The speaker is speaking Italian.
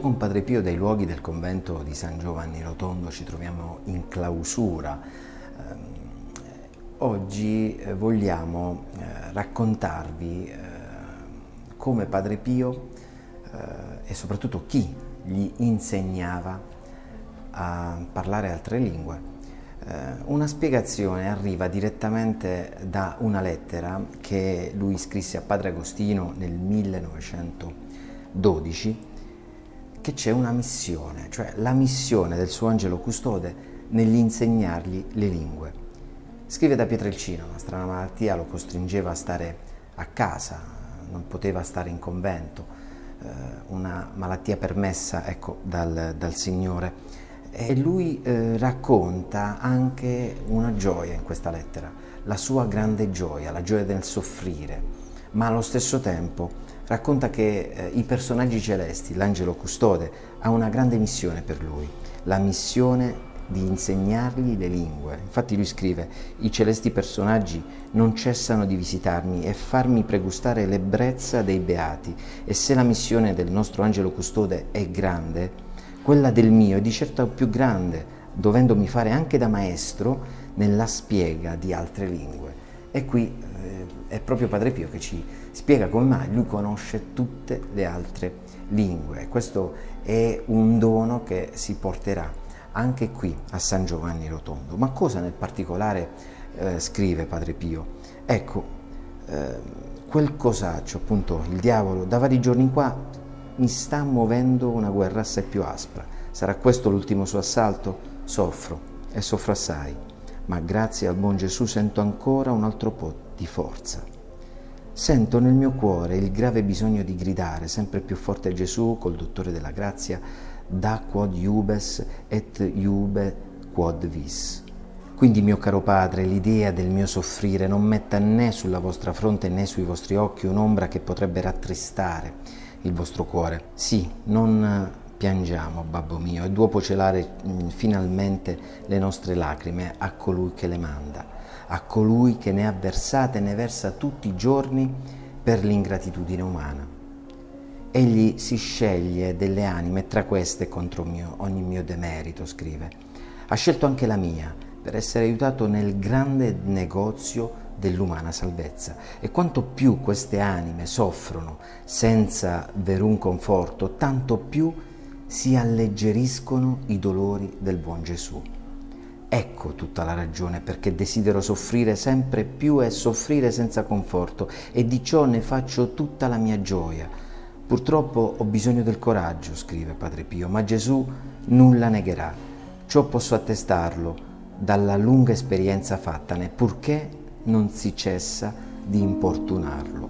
Saluto con Padre Pio dai luoghi del convento di San Giovanni Rotondo, ci troviamo in clausura. Ehm, oggi eh, vogliamo eh, raccontarvi eh, come Padre Pio e soprattutto chi gli insegnava a parlare altre lingue. Una spiegazione arriva direttamente da una lettera che lui scrisse a Padre Agostino nel 1912 che c'è una missione, cioè la missione del suo angelo custode nell'insegnargli le lingue. Scrive da Pietrelcino, una strana malattia lo costringeva a stare a casa, non poteva stare in convento, eh, una malattia permessa ecco, dal, dal Signore. E lui eh, racconta anche una gioia in questa lettera, la sua grande gioia, la gioia del soffrire, ma allo stesso tempo racconta che eh, i personaggi celesti, l'angelo custode, ha una grande missione per lui, la missione di insegnargli le lingue. Infatti lui scrive, i celesti personaggi non cessano di visitarmi e farmi pregustare l'ebbrezza dei beati e se la missione del nostro angelo custode è grande, quella del mio è di certo più grande, dovendomi fare anche da maestro nella spiega di altre lingue. E qui eh, è proprio Padre Pio che ci spiega come mai lui conosce tutte le altre lingue. Questo è un dono che si porterà anche qui a San Giovanni Rotondo. Ma cosa nel particolare eh, scrive Padre Pio? Ecco, eh, quel cosaccio, appunto il diavolo, da vari giorni qua mi sta muovendo una guerra assai più aspra. Sarà questo l'ultimo suo assalto? Soffro e soffro assai, ma grazie al buon Gesù sento ancora un altro po' di forza. Sento nel mio cuore il grave bisogno di gridare sempre più forte a Gesù col dottore della grazia, da quod iubes et iube quod vis. Quindi, mio caro Padre, l'idea del mio soffrire non metta né sulla vostra fronte né sui vostri occhi un'ombra che potrebbe rattristare il vostro cuore. Sì, non piangiamo, babbo mio, e dopo celare mm, finalmente le nostre lacrime a colui che le manda a colui che ne ha versate e ne versa tutti i giorni per l'ingratitudine umana. Egli si sceglie delle anime tra queste contro mio, ogni mio demerito, scrive. Ha scelto anche la mia per essere aiutato nel grande negozio dell'umana salvezza. E quanto più queste anime soffrono senza verun conforto, tanto più si alleggeriscono i dolori del buon Gesù. Ecco tutta la ragione perché desidero soffrire sempre più e soffrire senza conforto e di ciò ne faccio tutta la mia gioia. Purtroppo ho bisogno del coraggio, scrive Padre Pio, ma Gesù nulla negherà. Ciò posso attestarlo dalla lunga esperienza fattane, purché non si cessa di importunarlo.